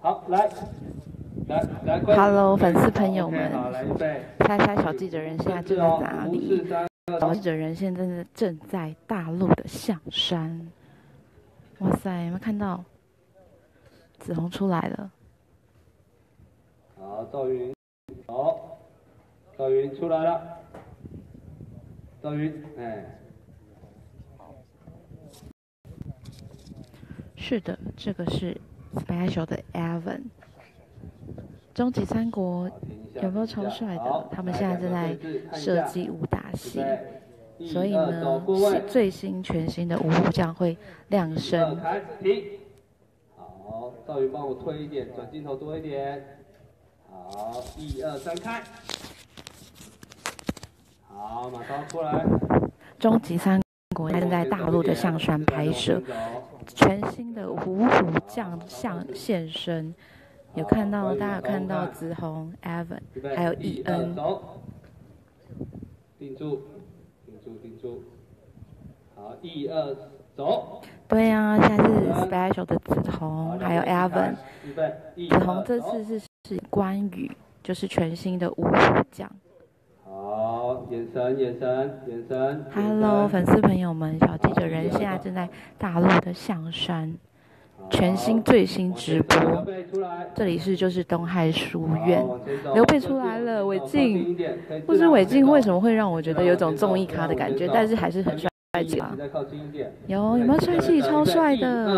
好，来，来来，Hello，粉丝朋友们，猜猜小记者人现在正在哪里？小记者人现在正在大陆的象山。哇塞，有没有看到？子红出来了。好，赵云，好，赵云出来了。赵云，哎。是的，这个是 special 的 Evan。终极三国有没有超帅的？他们现在正在设计武打戏，所以呢，最新全新的五虎将会亮声。好，赵云帮我推一点，转镜头多一点。好，一二三，开。好，马上过来。终极三国正在大陆的象山拍摄。全新的五虎将相现身，有看到大家有看到紫红、Evan，还有易恩。定住，定住，定住。好，一二走。对啊，现在是 special 的紫红，还有 Evan。紫红这次是是关羽，就是全新的五虎将。好，眼神，眼神，眼神。Hello，粉丝朋友们，小记者人现在正在大陆的象山，全新最新直播。这里是就是东海书院，刘备出来了，韦静。不知韦静为什么会让我觉得有种综艺咖的感觉，但是还是很帅气啊。有有没有帅气？超帅的。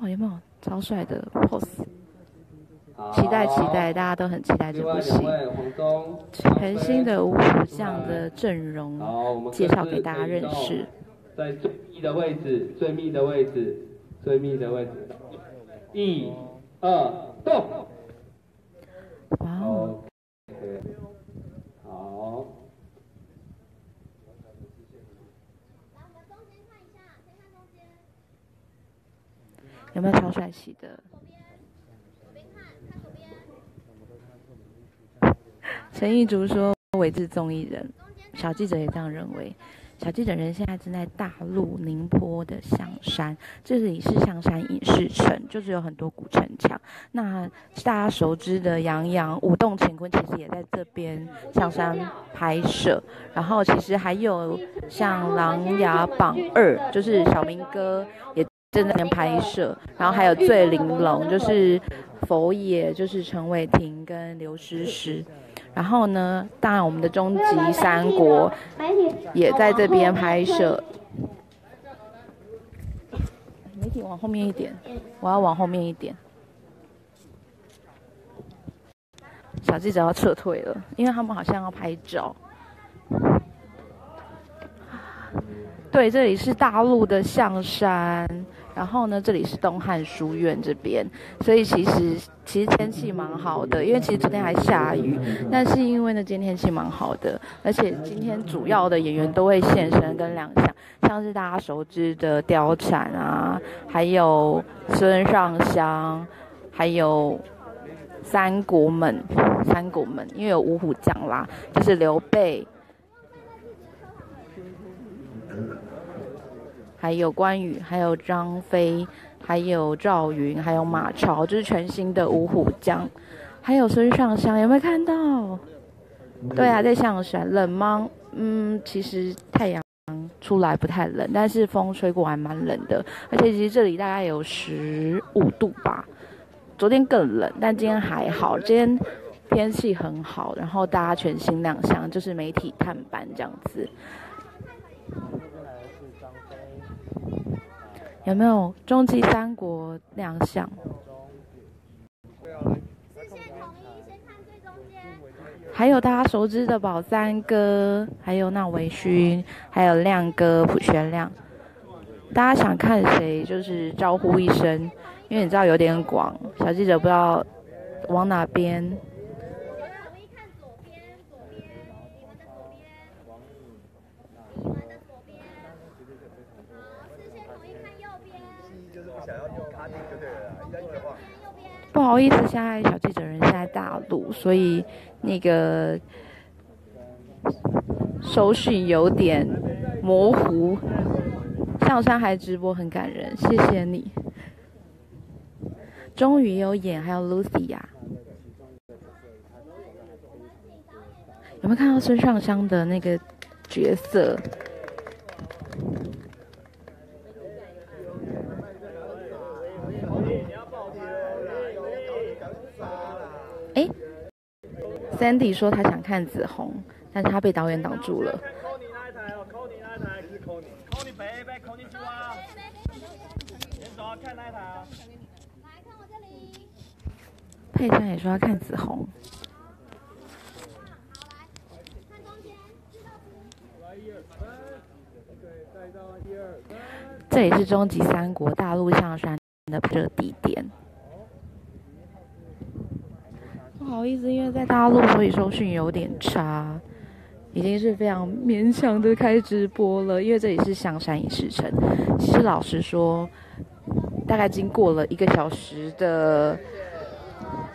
哇，有没有超帅的 pose？期待期待，大家都很期待这部戏。全新的五虎将的阵容，介绍给大家认识。在最密的位置，最密的位置，最密的位置。一、二、动！哇哦！好。有没有超帅气的？陈义竹说：“为之综艺人，小记者也这样认为。小记者人现在正在大陆宁波的象山，这里是象山影视城，就是有很多古城墙。那大家熟知的杨洋舞动乾坤，其实也在这边象山拍摄。然后其实还有像《琅琊榜二》，就是小明哥也正在那边拍摄。然后还有《醉玲珑》，就是佛爷，就是陈伟霆跟刘诗诗。”然后呢？当然，我们的终极三国也在这边拍摄。媒体往后面一点，我要往后面一点。小记者要撤退了，因为他们好像要拍照。对，这里是大陆的象山。然后呢，这里是东汉书院这边，所以其实其实天气蛮好的，因为其实昨天还下雨，但是因为呢今天天气蛮好的，而且今天主要的演员都会现身跟亮相，像是大家熟知的貂蝉啊，还有孙尚香，还有三国们，三国们，因为有五虎将啦，就是刘备。还有关羽，还有张飞，还有赵云，还有马超，就是全新的五虎将。还有孙尚香，有没有看到？对啊，在象山，冷吗？嗯，其实太阳出来不太冷，但是风吹过还蛮冷的。而且其实这里大概有十五度吧，昨天更冷，但今天还好，今天天气很好，然后大家全新亮相，就是媒体探班这样子。有没有终极三国亮相？还有大家熟知的宝三哥，还有那维勋，还有亮哥朴玄亮。大家想看谁，就是招呼一声，因为你知道有点广，小记者不知道往哪边。不好意思，现在小记者人现在大陆，所以那个收讯有点模糊。象山还直播很感人，谢谢你。终于有演，还有 Lucy 呀。有没有看到孙尚香的那个角色？哎，Sandy 说他想看紫红，但是他被导演挡住了。佩珊也说要看紫红。这里是终极三国大陆象山的拍摄地点。不不好意思，因为在大陆，所以收讯有点差。已经是非常勉强的开直播了，因为这里是香山影视城。其实老实说，大概经过了一个小时的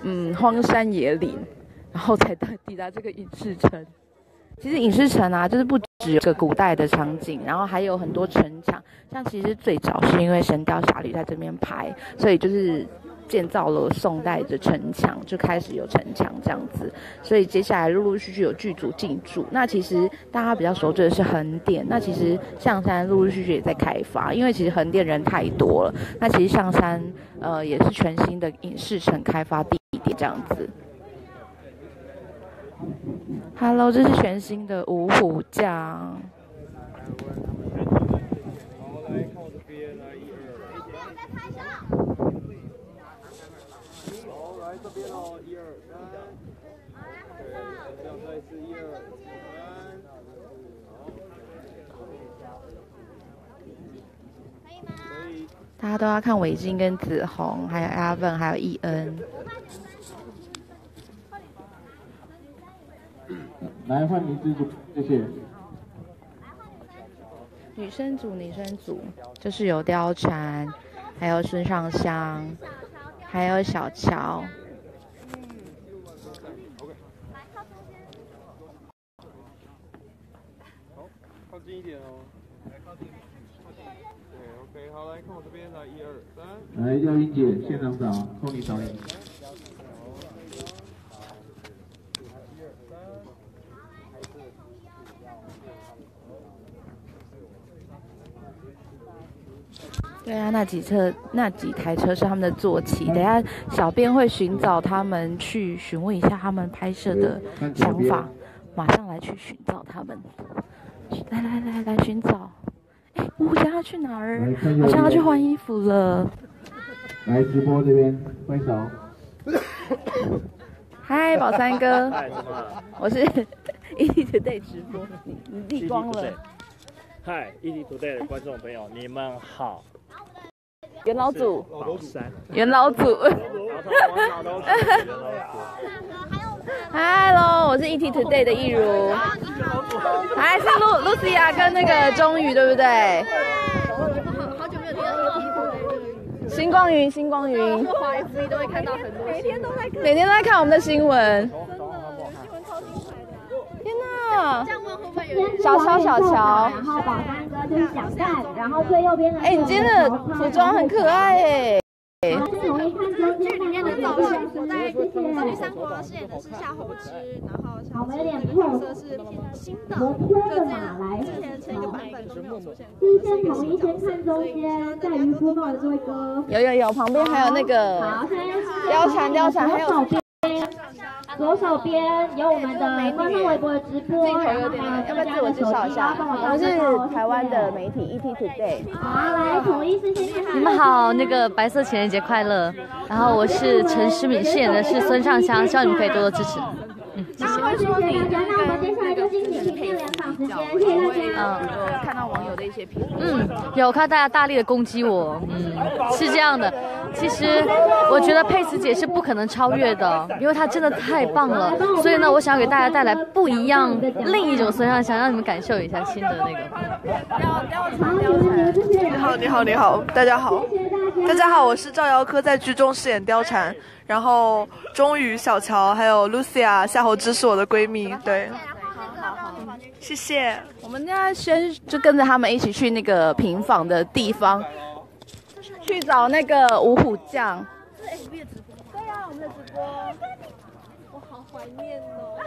嗯荒山野岭，然后才到抵达这个影视城。其实影视城啊，就是不只有个古代的场景，然后还有很多城墙。像其实最早是因为《神雕侠侣》在这边拍，所以就是建造了宋代的城墙，就开始有城墙这样子。所以接下来陆陆续续有剧组进驻。那其实大家比较熟知的是横店，那其实象山陆陆续续也在开发，因为其实横店人太多了。那其实象山呃也是全新的影视城开发地点这样子。Hello，这是全新的五虎将。大家都要看韦静跟子红，还有阿文，还有伊恩。来换组，谢谢。女生组，女生组就是有貂蝉，还有孙尚香，还有小乔。好，靠近一点哦。来靠近，靠近。对，OK，好，来看我这边，来一二三。来，廖英姐，现场找，托尼导演。对啊，那几车那几台车是他们的坐骑。等下小编会寻找他们去询问一下他们拍摄的想法，马上来去寻找他们。来来来来寻找。哎，吴翔要去哪儿？好像要去换衣服了。来直播这边挥手。嗨，宝三哥。我是 ETtoday 直播，你你立光了。嗨，ETtoday 的观众朋友，你们好。元老组，元老组。Hello，我是 ETtoday 的易如。还是露露西亚跟那个钟宇，对不对？好久没有听到星光云，星光云。华 FB 都会看到很多，每天都在看，每天都在看我们的新闻。天哪！小乔，小乔。然后宝三哥就是小蛋，然后最右边的。哎，你今天的服装很可爱哎。剧里面的造型，我在《终极三国》饰演的是夏侯之，然后夏侯之演的角色是偏新的，就这样，之前前一个版本都没有出现。视线统一，先看中间，在渔夫帽的这位哥。有有有，旁边还有那个貂蝉，貂蝉还有。左手边有我们的官方微博的直播，然后还有要不要自我介绍一下？我们是台湾的媒体 ETtoday。好，来统一视线看。你们好，那个白色情人节快乐。然后我是陈诗敏，饰演的是孙尚香，希望你们可以多多支持。嗯，谢谢。那我们接下来就进行嗯，有看到网友的一些评论。嗯，有看到大家大力的攻击我。嗯，是这样的。其实我觉得佩斯姐是不可能超越的，因为她真的太棒了。所以呢，我想要给大家带来不一样、另一种孙尚香，让你们感受一下新的那个。你好，你好，你好，大家好，大家好，我是赵瑶珂，在剧中饰演貂蝉，然后钟宇、小乔还有 Lucia、夏侯芝是我的闺蜜，对。谢谢。我们家先就跟着他们一起去那个平房的地方。去找那个五虎将，FB 的直播。对啊，我们的直播。我好怀念哦，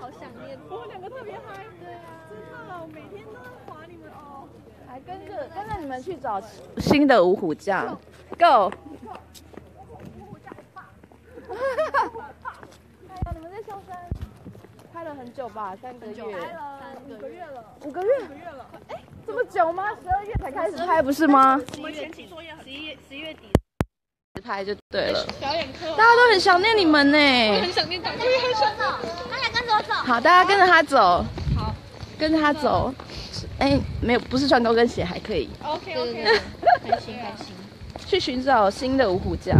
好想念。我们两个特别嗨。对啊，真的，我每天都在划你们哦。还跟着跟着你们去找新的五虎将，Go！哎呀，你们在香山拍了很久吧？三个月。拍了五个月了。五个月？五个月了。哎，这么久吗？十二月才开始拍不是吗？我们前期作业十一月十一月底拍就对了。表演课。大家都很想念你们呢。很想念，我也很想念。大家跟着我走。好，大家跟着他走。好，跟着他走。哎，没有，不是穿高跟鞋还可以。OK OK。开心开心。去寻找新的五虎将。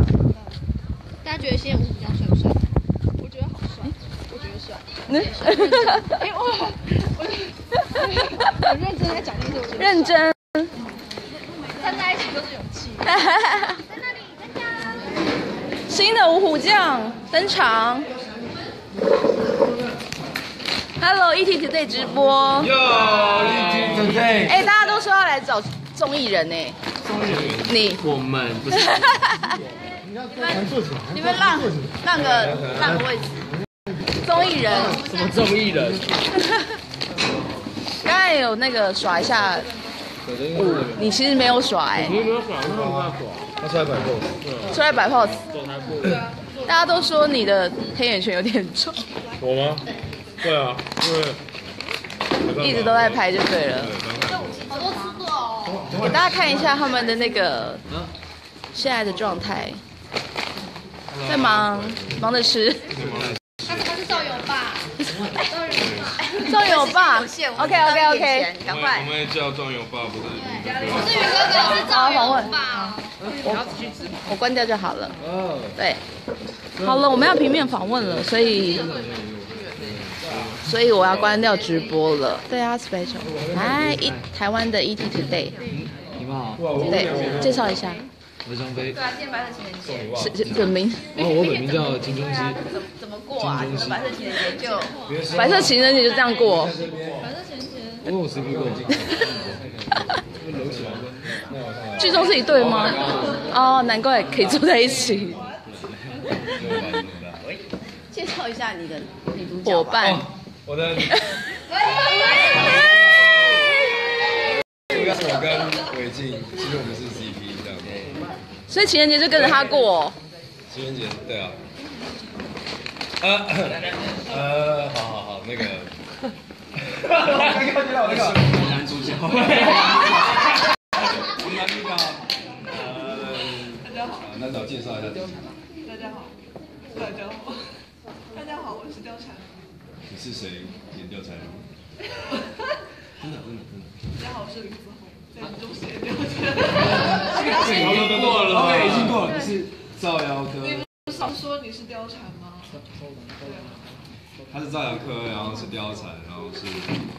大家觉得现在五虎将帅不帅？我觉得好帅，我觉得帅。哎我我我认真在讲这个，我觉得认真。站在一起都是勇气。在那里，在家。新的五虎将登场。Hello ET Today 直播。哟，ET Today。哎，大家都说要来找综艺人呢。综艺人。你。我们不是。你们你们让让个让个位置。综艺人。什么综艺人？刚才有那个耍一下舞，你其实没有耍哎。你没有耍，他耍。他出来摆 pose。出来摆 pose。大家都说你的黑眼圈有点重。我吗？对啊，因为一直都在拍就对了。好多。给大家看一下他们的那个现在的状态，在忙忙着吃。他他是赵友爸，赵友爸，OK OK OK，赶快。我们也叫壮友爸，不是。我是宇哥哥，是赵友爸。我我关掉就好了。哦。对。好了，我们要平面访问了，所以所以我要关掉直播了。对啊，special，来一台湾的 ET Today。你们好。对，介绍一下。我张飞。对啊，今天白色情人节。是是本名。哦，我本名叫金钟基。怎怎么过啊？白色情人节就。白色情人节就这样过。白色情人节。我有 CP 过。剧中是一对吗？哦，难怪可以坐在一起。介绍一下你的女伙伴。我的。应该是我跟伟静，其实我们是 C。所以情人节就跟着他过。情人节，对啊。呃呃，好好好，那个。哈哈，看见了那个男主角。男主角。呃，大家好。那我介绍一下。大家好。大家好。大家好，我是貂蝉。你是谁？演貂蝉？真的真的真的。大家好，我是林子宏，在剧中饰演貂蝉。已经过了，OK，已经过了。你是造谣科。你不是说你是貂蝉吗？他是造谣科，然后是貂蝉，然后是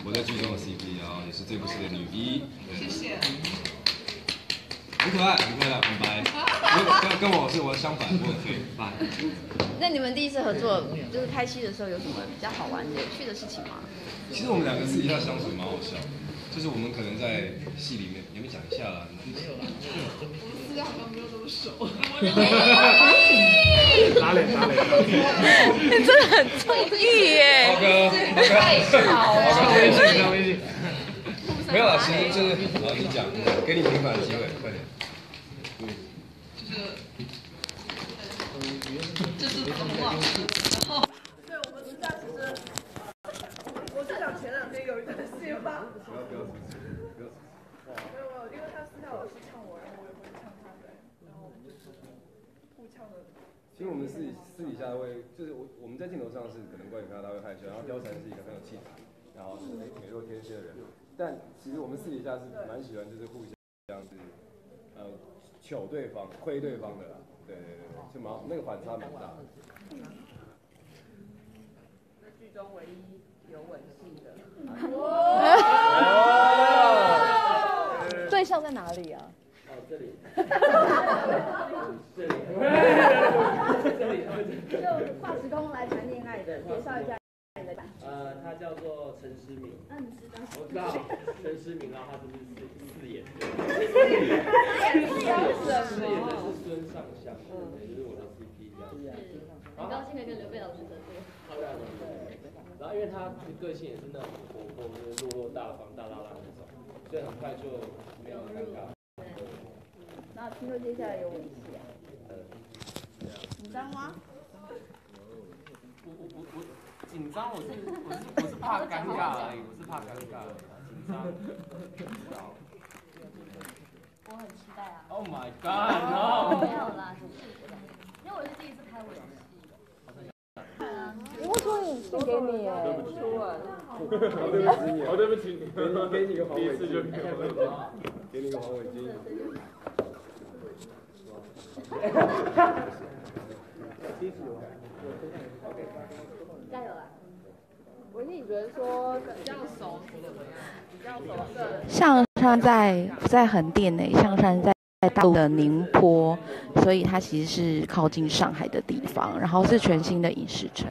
我在剧中的 CP，然后也是这部戏的女一。谢谢。很可爱，很可爱，很白。跟跟我是我相反，我很黑，白。那你们第一次合作，就是拍戏的时候，有什么比较好玩的、有趣的事情吗？其实我们两个私底下相处蛮好笑，就是我们可能在戏里面，你们讲一下啦。没有啦，我们私下好像没有那么熟。打脸打脸！你真的很中意耶！豪哥，太好了。微信，微信。没有啦，其实就是，好，你讲，给你平反的机会，快点。就是，就是童话。然后，对我们私下其实，我是想前两天有一段戏嘛。不要不要不要。没有没有，因为他私下老是唱我，然后我也会唱他的，然后我们就是互唱的。其实我们私底私底下会，就是我我们在镜头上是可能观众看到他会害羞，然后貂蝉是一个很有气质，然后是美美若天仙的人。但其实我们私底下是蛮喜欢，就是互相这样子，呃，糗对方、亏对方的啦。对对对对，就蛮那个反差蛮大。那剧中唯一有吻戏的。对象在哪里啊？哦，这里。这里。就跨时空来谈恋爱的，介绍一下。呃，他叫做陈思敏。那你知道？我知道，陈思敏，然后他就是饰饰演。饰演的是什么？饰演的是孙尚香，也就是我的 CP。是啊。很高兴可以跟刘备老师合作。然后因为他个性也是那种活泼，是落落大方、大大大那种，所以很快就没有尴尬。那听说接下来有吻戏啊？紧张吗？我我我我紧张，我是我是我是怕尴尬。而已，我是怕尴尬，紧张。我很期待啊。Oh my god！no 没有啦，就是因为我是第一次开吻戏。因为说你献给你耶，初吻。对不起你，好，对不起，给你给你个黄第一围巾，次就给我给你个黄围巾。加油啊！我自己觉得说比较熟是怎么样？比较熟的。象山在在横店内，象山在在大陆的宁波，所以它其实是靠近上海的地方，然后是全新的影视城。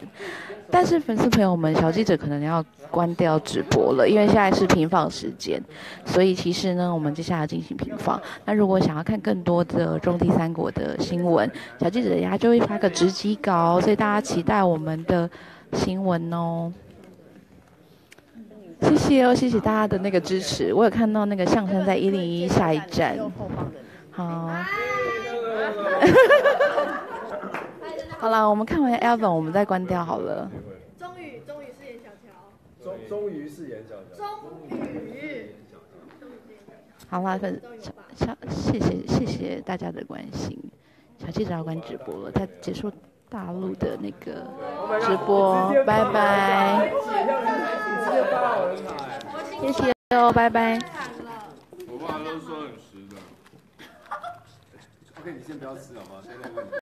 但是粉丝朋友们，小记者可能要关掉直播了，因为现在是平放时间，所以其实呢，我们接下来进行平放。那如果想要看更多的中地三国的新闻，小记者等下就会发个直击稿，所以大家期待我们的新闻哦。谢谢哦，谢谢大家的那个支持。我有看到那个相声在一零一下一站，好。好了，我们看完 Elvin，我们再关掉好了。终于终于是演小乔，终终于是演小乔。终于。好啦，粉小小谢谢谢谢大家的关心。小记者要关直播了，他结束大陆的那个直播，拜拜。谢谢哦，拜拜。我爸都说很实的。OK，你先不要吃好吗？现在问你。